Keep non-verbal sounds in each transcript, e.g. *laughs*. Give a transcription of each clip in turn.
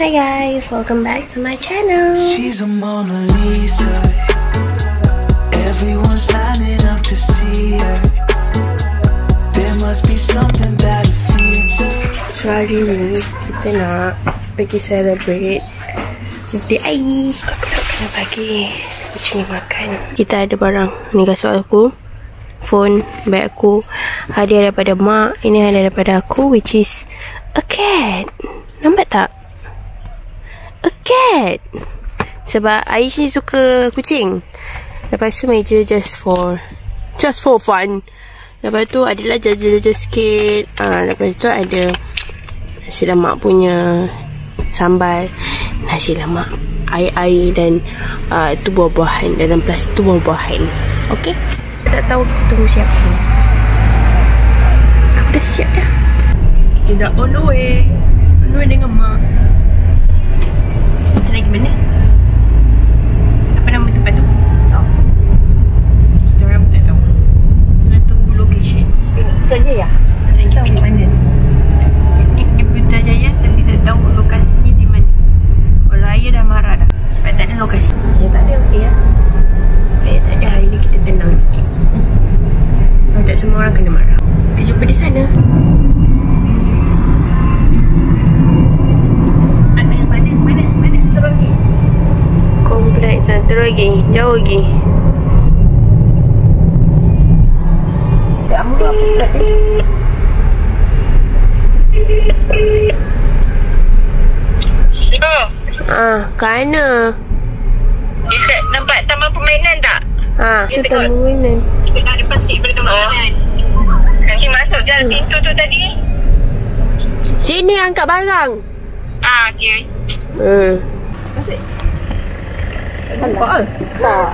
Hi guys, welcome back to my channel. She's a Mona Lisa. Everyone's lining up to see her. There must be something about her feature. So hari ni kita nak pergi celebrate birthday Ai. Aku nak kena bagi kucing ni makan. Kita ada barang. Ni kasut aku. Phone, bag aku. Hadiah daripada mak. Ini hadiah daripada aku which is a cat. Nampak tak? A cat. Sebab Aish ni suka kucing. Lepas tu meja just for just for fun. Lepas tu adalah jaja-jaja sikit. Ah, lepas tu ada nasi lemak punya sambal, nasi lemak, air-air dan uh, tu buah-buahan dalam plastik tu buah-buahan. Okey? Tak tahu tunggu siapa. Aku dah siap dah. Kita on the way. On the way dengan mak. Kita nak pergi mana? Apa nama tempat tu? Tahu. Kita orang tak tahu. Tengah tunggu location. Kerja ya? Nak pergi mana? Di, di Putrajaya tapi tak tahu lokasinya di mana. Kalau ayah dah marah dah. Sebab tak ada lokasi. Ya tak ada okey ya. Ayah tak ada hari ni kita tenang sikit. Kalau tak semua orang kena marah. Kita jumpa di sana. Satu lagi. Jauh lagi. Tak amu apa pula ni? Ah, kana. Ikat nampak taman permainan tak? Ah, Dia kita tengok. mainan. Dekat depan sikit pada taman permainan. Nanti masuk jalan pintu tu tadi. Sini angkat barang. Ah, okey. Hmm. Nampak ke? Tak.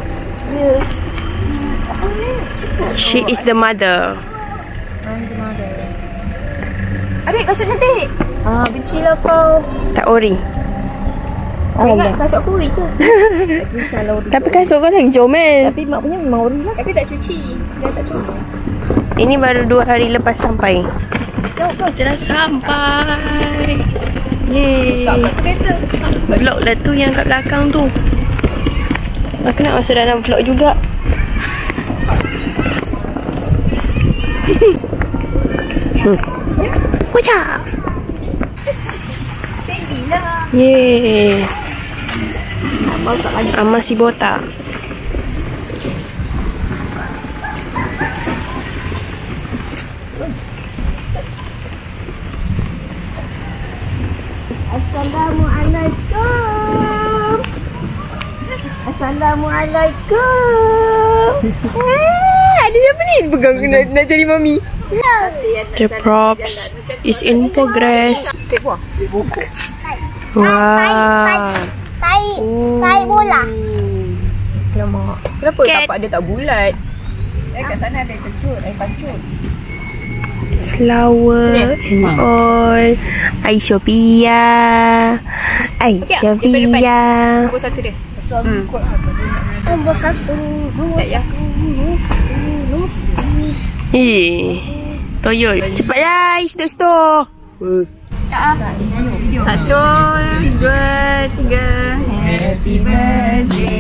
She is the mother. Adik kasut cantik. Ah, benci lah kau. Tak ori. Kau ingat kasut aku ori ke? tak kisahlah ori. Tapi kasut kau lagi comel. Tapi mak punya memang ori lah. Tapi tak cuci. Dia tak cuci. Ini baru dua hari lepas sampai. Kita dah sampai. Yeay. Vlog lah tu yang kat belakang tu. Aku nak masuk dalam vlog juga. hmm. Wajah. Yeay. Amal si botak. Assalamualaikum. Assalamualaikum. Eh, ada siapa ni pegang nak, nak cari mami? The props is in progress. Wow. Tai, tai bola. Alamak. Kenapa Cat. tapak dia tak bulat? Eh, kat sana ada kecut, air pancut. Flower and all. Aisyopia. Aisyopia. Nombor satu dia. Nombor satu. Nombor Tak ya? Eh. Toyol. Cepatlah. Stop stop. Satu, dua, tiga. Happy birthday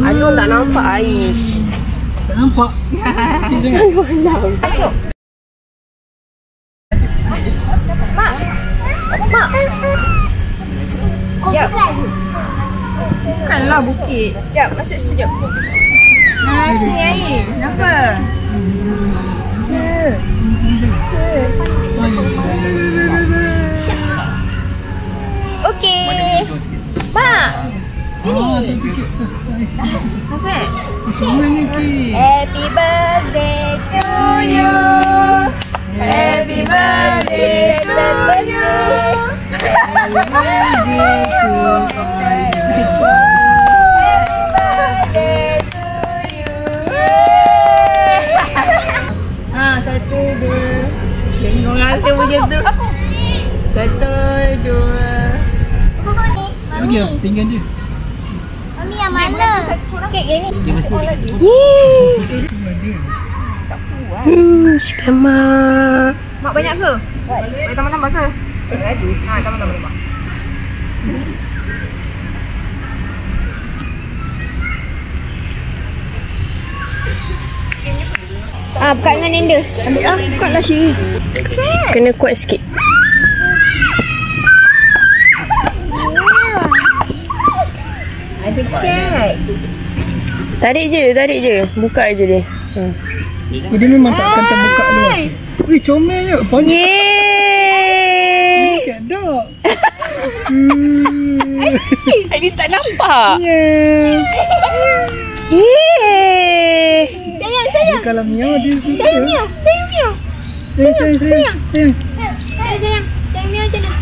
Aduh tak nampak Aish. Ya. Bukanlah bukit. Sekejap, masuk sekejap. Nah, sini air. Kenapa? Okey. Apa? Happy birthday to you. Happy birthday to you. Happy birthday to you. Happy birthday to you. Satu, dua. Tengok rasa macam tu. Satu, dua. Mami, Pinggan dia. Yang mana? Kek yang ni. Yeay. Hmm, selamat. Mak banyak ke? Banyak tambah-tambah ke? Ha, tambah-tambah mak. Ah, buka dengan nenda. Ambil lah. Kuat lah sini. Kena kuat sikit. Ada kek. Tarik je, tarik je. Buka je dia. Ha. Oh, dia memang tak akan terbuka luar. Wih, comelnya. Banyak Yeay. kat dog. Hmm. Tadi tak nampak. Yeah. Yeay. Sayang, sayang. Dia kalau miau, dia suka. Sayang miau. Sayang miau. Sayang, sayang, sayang. Sayang, Sayang, sayang. Sayang miau macam mana?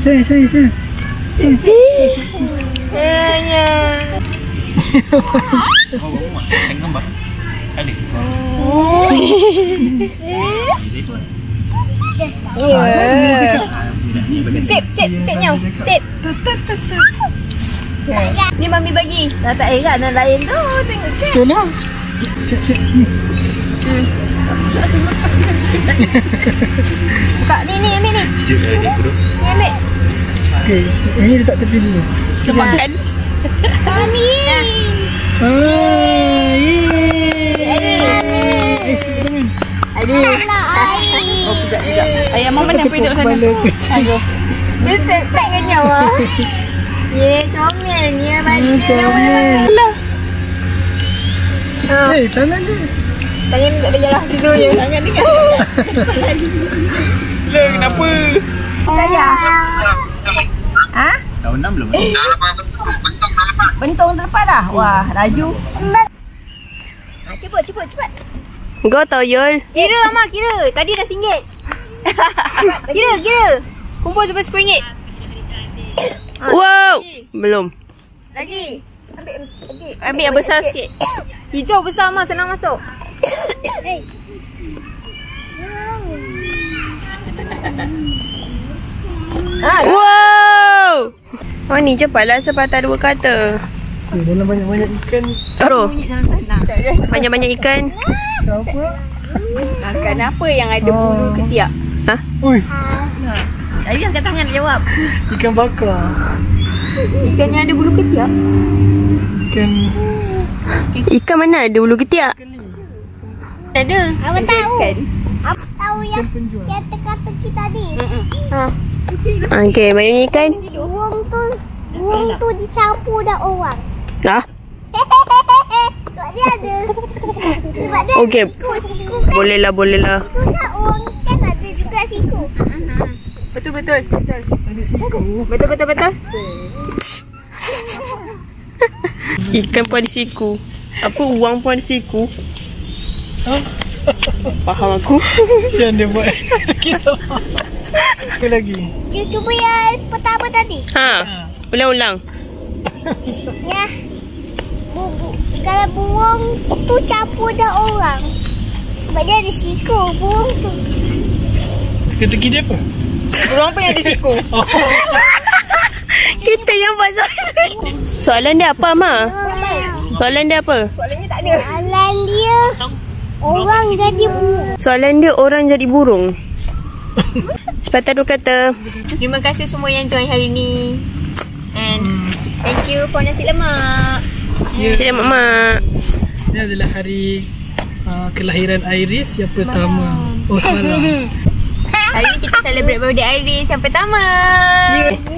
sayang, sayang. sayang. Sip, sip, sip nyau. Sip. Ni mami bagi. Dah tak heran yang lain tu. Tengok. Betul lah. Cek, cek. Ni. Buka ni, ni. Ambil ni. Ni ambil. Okay. Ini letak tepi dulu. Makan. Mami. Ah, yeay. Alah, air. Ayam mama nak pergi Tepuk kepala kecil. Dia tak dengan nyawa. Ye, comel ni ya Hmm, baca. comel. Lah. Eh, tangan dia. Tangan tak ada lah tidur je. Tangan ni kan. *laughs* Lah, kenapa? Sayang. Ha? Tahun 6 belum? Bentong terlepas dah. Wah, laju. Ha, cepat, cepat, cepat. Kau tahu Yul? Kira Amal, kira. Tadi dah RM1. *laughs* kira, kira. Kumpul sampai RM10. *coughs* Wow. Belum. Lagi. Ambil lagi. Ambil yang besar sikit. Hijau besar Amal, senang masuk. *coughs* Hey. Wow. Oh ni cepatlah sepatah dua kata. Okay, dalam banyak-banyak ikan. Bro. Banyak-banyak ikan. Apa? Makan apa yang ada bulu ketiak? Ui, Tadi angkat tangan jawab. ikan bakar. Ikan yang ada bulu ketiak? Ikan Ikan mana ada bulu ketiak? Tak ada. Abang tahu. Ikan. Apa tahu yang yang teka-teki tadi? Ha. Okey, banyak ikan. Burung tu burung tu dicampur dah orang. Dah. Sebab dia ada Sebab dia Okey. ada siku Siku kan Boleh lah, boleh lah. Siku kan orang kan ada juga siku Betul betul betul. Ada siku. Betul betul betul. Ikan pun ada siku. Apa uang pun ada siku. Faham aku. Yang dia buat. *laughs* Apa lagi? Cuba cuba yang pertama tadi Ha. Ulang-ulang. *laughs* Ya bu, bu, Kalau burung tu campur dah orang Sebab dia ada siku Burung tu Teka-teki dia apa? Burung apa yang ada siku? *laughs* *laughs* Kita yang buat soalan. Soalan dia apa, Ma? Soalan dia apa? Alan dia Orang jadi burung Soalan dia orang jadi burung. Sepatah dua kata. Terima kasih semua yang join hari ni. And thank you for nasi lemak. Sila mak-mak. Ini adalah hari uh, kelahiran Iris yang pertama. Oh, semalam. *laughs* Hari ni kita celebrate birthday Iris yang pertama.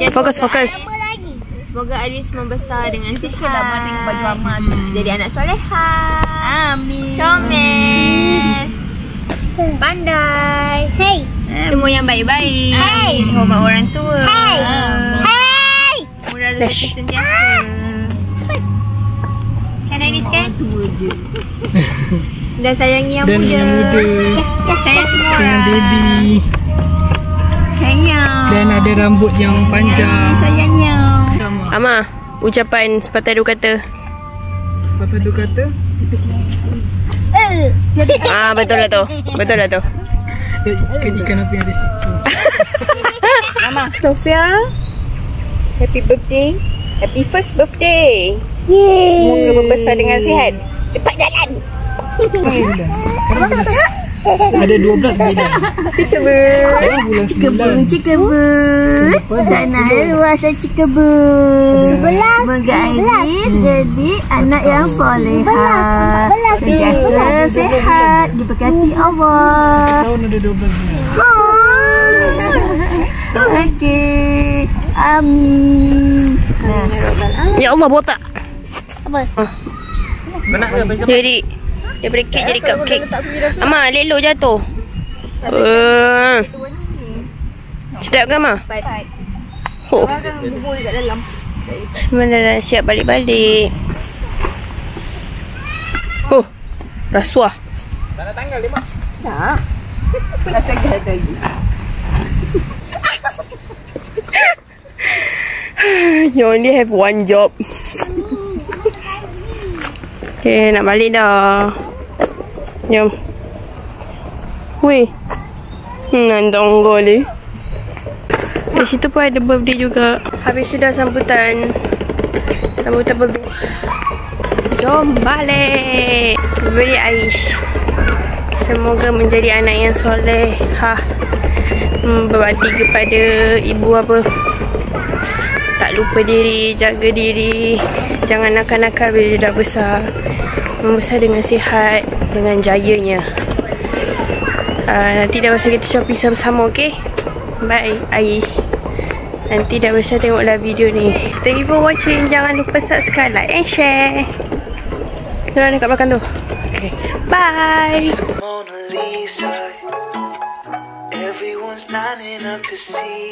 Fokus, semoga- fokus. Lagi? Semoga Iris membesar dengan sihat. Baju amat. Jadi anak soleha. Amin. Comel. Pandai. Hey Semua yang baik-baik. Hey. Hormat orang tua. Hey Hey Murah rezeki sentiasa. Kan Iris kan? *laughs* Dan sayangi yang Dan muda. yang muda. Sayang semua orang. baby. Sayang. Dan ada rambut yang panjang. Sayangnya. Ama, ucapan sepatah dua kata. Kata dua kata. Eh. Ah betul lah tu. Betul lah tu. Ikan ikan apa yang ada situ? *laughs* Sofia. Happy birthday. Happy first birthday. Yeay. Semoga membesar dengan sihat. Cepat jalan. Bulan. Ada 12 bulan. Sekarang bulan 9. Cikabut Sana Sebelas. Semoga Sebelas. Iris jadi anak yang soleha. Sentiasa sehat. Diberkati Allah. Tahun ada 12 bulan. Okey. Amin. Nah. Ya Allah botak. Apa? Jadi daripada kek jadi cupcake. Ama lelok jatuh. Uh. Sedap ke Ama? Oh. Sebenarnya dah siap balik-balik. Oh. Rasuah. *laughs* *laughs* You only have one job. Okay, nak balik dah. Jom. Weh. Nantong goli. Di situ pun ada birthday juga. Habis sudah sambutan. Sambutan birthday. Jom balik. Beri Aish. Semoga menjadi anak yang soleh. Ha. Hmm, berbakti kepada ibu apa. Tak lupa diri, jaga diri. Jangan nakal-nakal bila dah besar. Membesar dengan sihat, dengan jayanya. Uh, nanti dah besar kita shopping sama-sama, okay? Bye, Aish. Nanti dah besar tengoklah video ni. Thank you for watching. Jangan lupa subscribe, like and share. Diorang dekat belakang tu. Okay. Bye. Everyone's lining up to see.